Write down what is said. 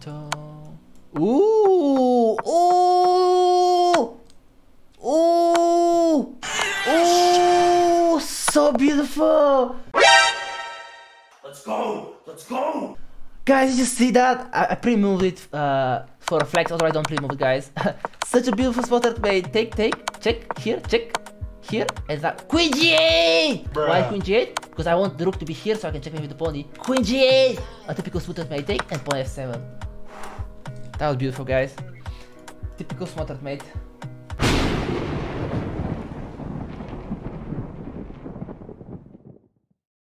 Finito. Ooh! Ooh! Ooh! Ooh! So beautiful! Let's go! Let's go! Guys, did you see that? I, I pre-moved it uh, for a flex, although I don't pre-move it, guys. Such a beautiful spot that made. Take, take, check, here, check, here, and that. Queen G8! Why Queen G8? Because I want the rook to be here so I can check him with the pony. Queen G8! A typical smother mate take and pawn F7. That was beautiful, guys. Typical smother mate.